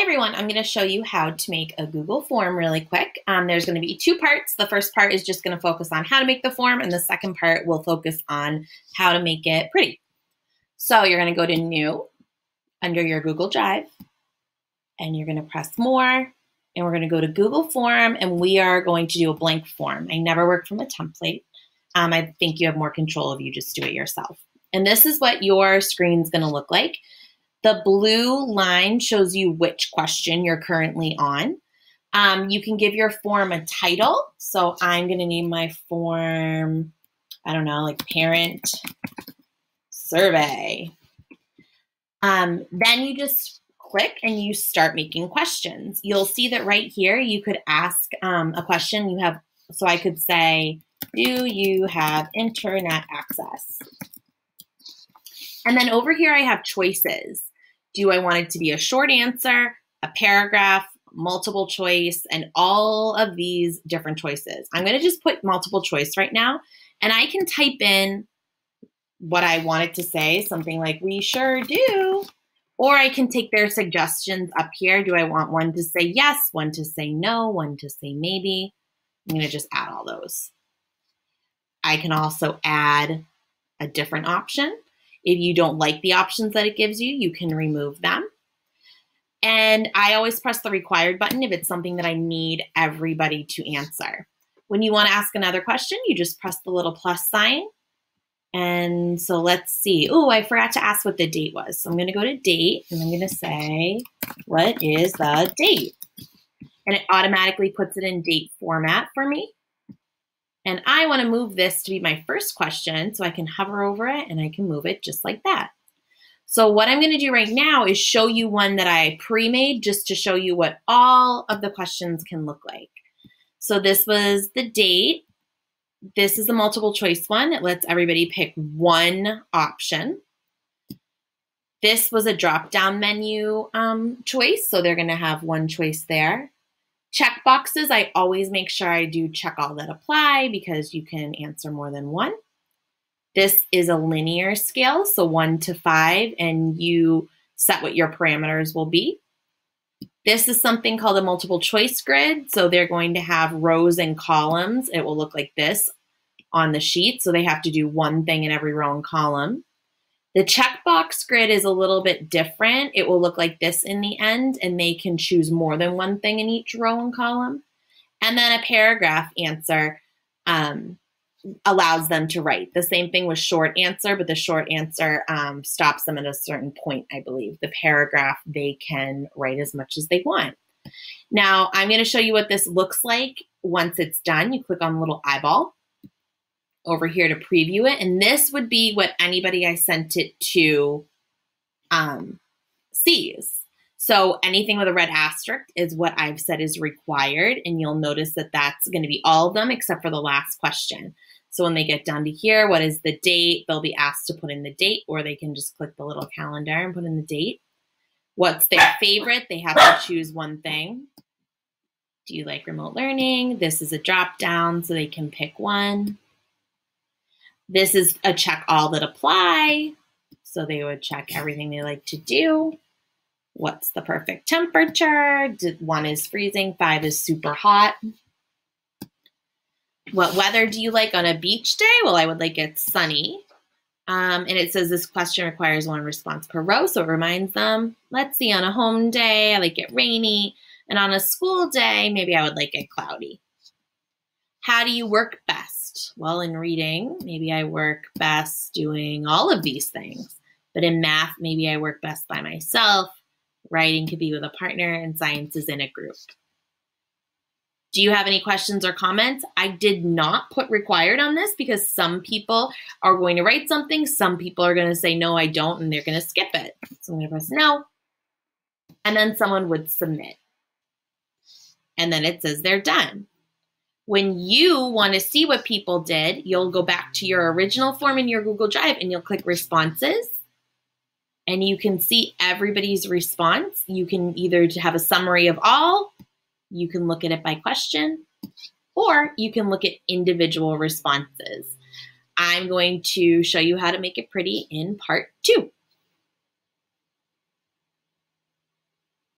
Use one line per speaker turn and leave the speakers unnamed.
everyone, I'm going to show you how to make a Google form really quick. Um, there's going to be two parts. The first part is just going to focus on how to make the form, and the second part will focus on how to make it pretty. So you're going to go to New under your Google Drive, and you're going to press More, and we're going to go to Google Form, and we are going to do a blank form. I never work from a template. Um, I think you have more control if you just do it yourself. And this is what your screen is going to look like. The blue line shows you which question you're currently on. Um, you can give your form a title. So I'm going to name my form, I don't know, like parent survey. Um, then you just click and you start making questions. You'll see that right here, you could ask um, a question. You have, so I could say, do you have internet access? And then over here, I have choices. Do I want it to be a short answer, a paragraph, multiple choice, and all of these different choices? I'm going to just put multiple choice right now, and I can type in what I want it to say, something like, we sure do. Or I can take their suggestions up here. Do I want one to say yes, one to say no, one to say maybe? I'm going to just add all those. I can also add a different option. If you don't like the options that it gives you, you can remove them. And I always press the required button if it's something that I need everybody to answer. When you want to ask another question, you just press the little plus sign. And so let's see. Oh, I forgot to ask what the date was. So I'm going to go to date and I'm going to say, what is the date? And it automatically puts it in date format for me. And I want to move this to be my first question so I can hover over it and I can move it just like that. So what I'm going to do right now is show you one that I pre-made just to show you what all of the questions can look like. So this was the date. This is a multiple choice one. It lets everybody pick one option. This was a drop down menu um, choice, so they're going to have one choice there. Check boxes, I always make sure I do check all that apply because you can answer more than one. This is a linear scale, so one to five, and you set what your parameters will be. This is something called a multiple choice grid. So they're going to have rows and columns. It will look like this on the sheet. So they have to do one thing in every row and column. The checkbox grid is a little bit different. It will look like this in the end, and they can choose more than one thing in each row and column. And then a paragraph answer um, allows them to write. The same thing with short answer, but the short answer um, stops them at a certain point, I believe. The paragraph, they can write as much as they want. Now, I'm going to show you what this looks like once it's done. You click on the little eyeball over here to preview it. And this would be what anybody I sent it to um, sees. So anything with a red asterisk is what I've said is required. And you'll notice that that's going to be all of them except for the last question. So when they get down to here, what is the date? They'll be asked to put in the date, or they can just click the little calendar and put in the date. What's their favorite? They have to choose one thing. Do you like remote learning? This is a drop down, so they can pick one. This is a check all that apply. So they would check everything they like to do. What's the perfect temperature? One is freezing, five is super hot. What weather do you like on a beach day? Well, I would like it sunny. Um, and it says this question requires one response per row, so it reminds them. Let's see, on a home day, I like it rainy. And on a school day, maybe I would like it cloudy. How do you work best? Well, in reading, maybe I work best doing all of these things. But in math, maybe I work best by myself. Writing could be with a partner, and science is in a group. Do you have any questions or comments? I did not put required on this because some people are going to write something, some people are going to say, no, I don't, and they're going to skip it. So I'm going to press no. And then someone would submit. And then it says they're done. When you want to see what people did, you'll go back to your original form in your Google Drive and you'll click responses and you can see everybody's response. You can either have a summary of all, you can look at it by question, or you can look at individual responses. I'm going to show you how to make it pretty in part two.